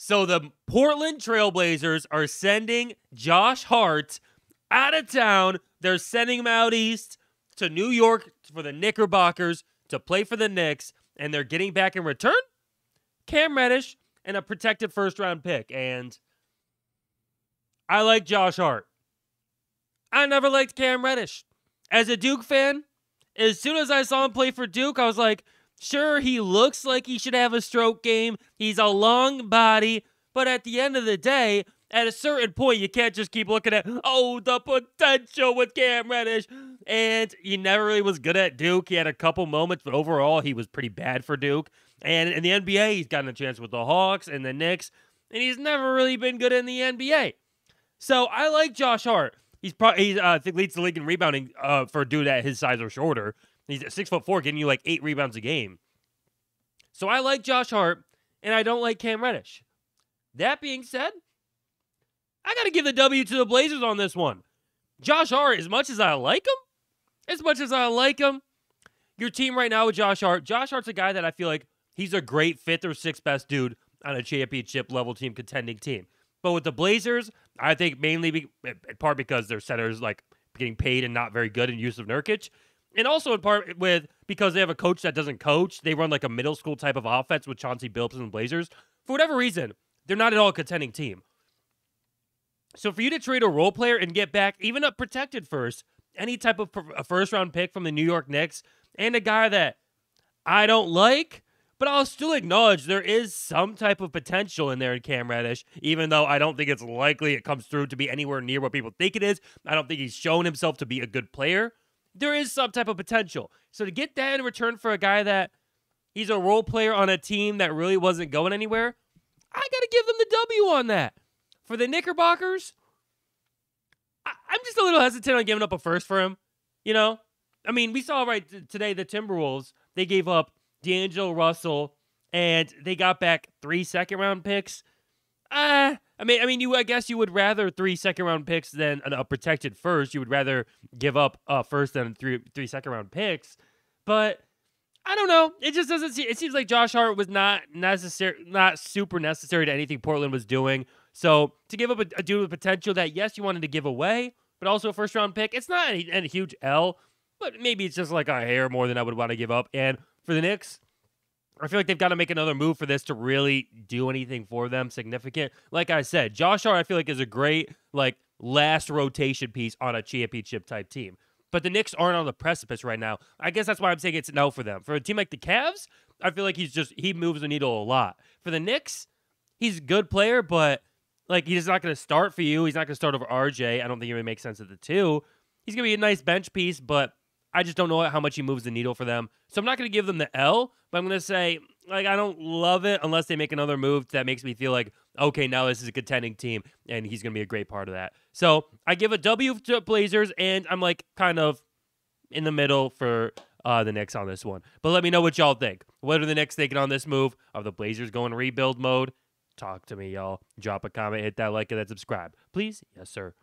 So the Portland Trailblazers are sending Josh Hart out of town. They're sending him out east to New York for the Knickerbockers to play for the Knicks, and they're getting back in return Cam Reddish and a protected first round pick. And I like Josh Hart. I never liked Cam Reddish. As a Duke fan, as soon as I saw him play for Duke, I was like, sure, he looks like he should have a stroke game. He's a long body. But at the end of the day, at a certain point, you can't just keep looking at, oh, the potential with Cam Reddish. And he never really was good at Duke. He had a couple moments, but overall, he was pretty bad for Duke. And in the NBA, he's gotten a chance with the Hawks and the Knicks, and he's never really been good in the NBA. So I like Josh Hart. He's probably he uh, I think leads the league in rebounding uh, for a dude at his size or shorter. He's at six foot four, getting you like eight rebounds a game. So I like Josh Hart, and I don't like Cam Reddish. That being said, I got to give the W to the Blazers on this one. Josh Hart, as much as I like him, as much as I like him, your team right now with Josh Hart, Josh Hart's a guy that I feel like he's a great fifth or sixth best dude on a championship level team contending team. But with the Blazers, I think mainly be, in part because their centers like getting paid and not very good in Jusuf Nurkic. And also in part with because they have a coach that doesn't coach, they run like a middle school type of offense with Chauncey Billups and the Blazers. For whatever reason, they're not at all a contending team. So for you to trade a role player and get back even a protected first, any type of a first round pick from the New York Knicks, and a guy that I don't like, but I'll still acknowledge there is some type of potential in there in Cam Reddish, even though I don't think it's likely it comes through to be anywhere near what people think it is. I don't think he's shown himself to be a good player. There is some type of potential. So to get that in return for a guy that he's a role player on a team that really wasn't going anywhere, I got to give them the W on that. For the Knickerbockers, I- I'm just a little hesitant on giving up a first for him. You know, I mean, we saw right t- today the Timberwolves, they gave up D'Angelo Russell, and they got back three second round picks. Uh, I mean, I mean, you. I guess you would rather three second round picks than a protected first. You would rather give up a first than three three second round picks. But I don't know. It just doesn't seem. It seems like Josh Hart was not necessary, not super necessary to anything Portland was doing. So to give up a, a dude with potential that yes, you wanted to give away, but also a first round pick, it's not a, a huge L. But maybe it's just like a hair more than I would want to give up. And for the Knicks, I feel like they've got to make another move for this to really do anything for them significant. Like I said, Josh Hart, I feel like is a great like last rotation piece on a championship type team. But the Knicks aren't on the precipice right now. I guess that's why I'm saying it's no for them. For a team like the Cavs, I feel like he's just he moves the needle a lot. For the Knicks, he's a good player, but like he's not going to start for you. He's not going to start over RJ. I don't think it really makes sense at the two. He's going to be a nice bench piece, but I just don't know how much he moves the needle for them. So I'm not going to give them the L, but I'm going to say, like, I don't love it unless they make another move that makes me feel like, okay, now this is a contending team, and he's going to be a great part of that. So I give a W to Blazers, and I'm like kind of in the middle for uh, the Knicks on this one. But let me know what y'all think. What are the Knicks thinking on this move? Are the Blazers going rebuild mode? Talk to me, y'all. Drop a comment, hit that like, and that subscribe. Please? Yes, sir.